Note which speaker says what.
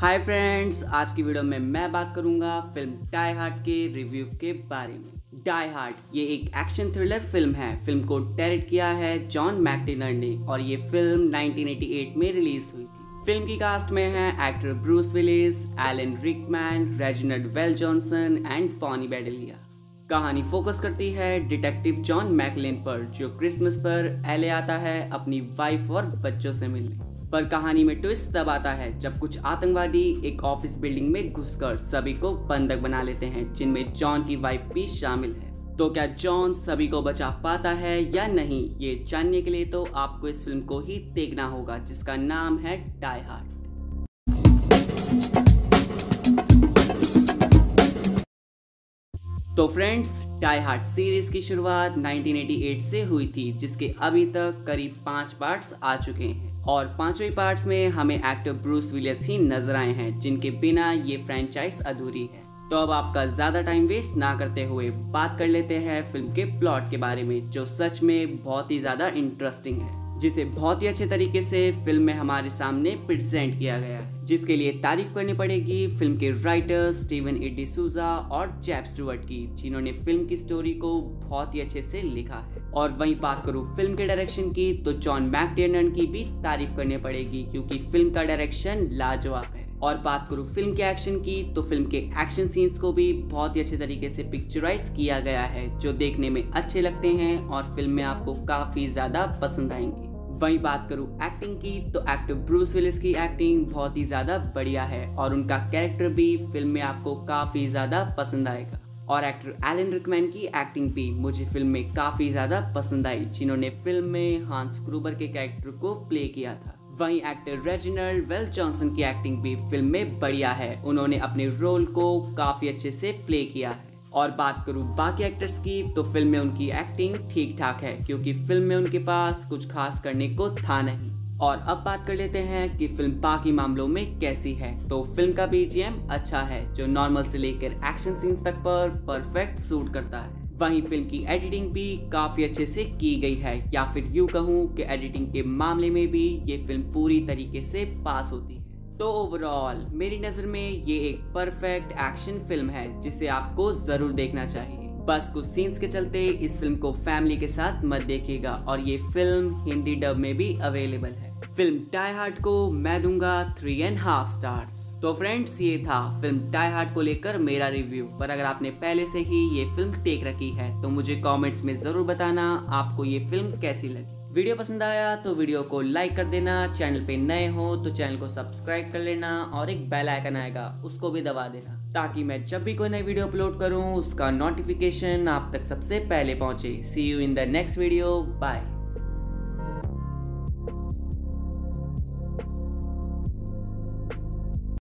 Speaker 1: Hi friends, आज की video में मैं बात करूँगा फ़िल्म डाई हार्ट के रिव्यू के बारे में। डाई हार्ट ये एक एक्शन थ्रिलर फ़िल्म है। फ़िल्म को डायरेक्ट किया है जॉन मैकटिनर ने और ये फ़िल्म 1988 में रिलीज़ हुई थी। फ़िल्म की कास्ट में है actor Bruce Willis Alan Rickman Reginald VelJohnson and Bonnie Bedelia कहानी फोकस करती है डिटेक्टिव जॉन मैकलिन पर, जो क्रिसमस पर एले आता है अपनी वाइफ और बच्चों से मिलने। पर कहानी में ट्विस्ट तब आता है जब कुछ आतंकवादी एक ऑफ़िस बिल्डिंग में घुसकर सभी को बंधक बना लेते हैं, जिनमें जॉन की वाइफ भी शामिल है। तो क्या जॉन सभी को बचा पाता है या नहीं, ये जानने के लिए तो आपको इस फ़िल्म को ही देखना होगा, जिसका नाम है डाई हार्ट तो फ्रेंड्स डाई हार्ट सीरीज़ की शुरुआत 1988 से हुई थी, जिसके अभी तक करीब पाँच पार्ट्स आ चुके हैं। और पाँचों पार्ट्स में हमें एक्टर ब्रूस विलियस ही नज़र आए हैं, जिनके बिना ये फ्रेंचाइज अधूरी है। तो अब आपका ज़्यादा टाइम वेस्ट ना करते हुए बात कर लेते हैं फ़िल्म के प्लॉट के बारे में, जो सच में बहुत ही ज़्यादा इंटरेस्टिंग है। जिसे बहुत ही अच्छे तरीके से फ़िल्म में हमारे सामने प्रेजेंट किया गया। जिसके लिए तारीफ़ करनी पड़ेगी फ़िल्म के राइटर स्टीवन इडी सूजा और जैप स्टुअर्ट की, जिन्होंने फ़िल्म की स्टोरी को बहुत ही अच्छे से लिखा है। और वहीं बात करूँ फ़िल्म के डायरेक्शन की तो जॉन मैकटेनन की भी तारीफ़ करनी पड़ेगी, क्योंकि फ़िल्म का डायरेक्शन लाजवाब है। और बात करूँ फ़िल्म के एक्शन की तो फ़िल्म के एक्शन सीन्स को भी बहुत ही अच्छे तरीके से पिक्चराइज किया गया है, जो देखने में अच्छे लगते हैं और फ़िल्म में आपको काफ़ी ज़्यादा पसंद आएँगे। वहीं बात करूँ एक्टिंग की तो एक्टर ब्रूस विलिस की एक्टिंग बहुत ही ज़्यादा बढ़िया है और उनका कैरेक्टर भी फ़िल्म में आपको काफ़ी ज़्यादा पसंद आएगा। और एक्टर एलन रिकमैन की एक्टिंग भी मुझे फ़िल्म में काफ़ी ज़्यादा पसंद आई, जिन्होंने फ़िल्म में हांस क्रूबर के कैरेक्टर को प्ले किया था। वहीं एक्टर रेजिनल्ड वेल जॉनसन की एक्टिंग भी फ़िल्म में बढ़िया है। उन्होंने अपने रोल को काफ़ी अच्छे से प्ले किया है। और बात करूँ बाकी एक्टर्स की तो फ़िल्म में उनकी एक्टिंग ठीक ठाक है, क्योंकि फ़िल्म में उनके पास कुछ खास करने को था नहीं। और अब बात कर लेते हैं कि फ़िल्म बाकी मामलों में कैसी है। तो फ़िल्म का बीजीएम अच्छा है, जो नॉर्मल से लेकर एक्शन सीन्स तक पर परफेक्ट सूट करता है। वहीं फ़िल्म की एडिटिंग भी काफ़ी अच्छे से की गई है, या फिर यूँ कहूँ कि एडिटिंग के मामले में भी ये फ़िल्म पूरी तरीके से पास होती है। तो ओवरऑल मेरी नज़र में ये एक परफेक्ट एक्शन फ़िल्म है, जिसे आपको ज़रूर देखना चाहिए। बस कुछ सीन्स के चलते इस फ़िल्म को फैमिली के साथ मत देखिएगा, और ये फ़िल्म हिंदी डब में भी अवेलेबल है। फ़िल्म टाई हार्ट को मैं दूँगा थ्री एंड हाफ़ स्टार्स तो फ्रेंड्स ये था फ़िल्म टाई हार्ट को लेकर मेरा रिव्यू पर अगर आपने पहले से ही ये फ़िल्म देख रखी है तो मुझे कमेंट्स में ज़रूर बताना आपको ये फ़िल्म कैसी लगी। वीडियो पसंद आया तो वीडियो को लाइक कर देना, चैनल पे नए हो तो चैनल को सब्सक्राइब कर लेना और एक बेल आइकन आएगा, उसको भी दबा देना, ताकि मैं जब भी कोई नई वीडियो अपलोड करूँ, उसका नोटिफिकेशन आप तक सबसे पहले पहुँचे। See you in the next video bye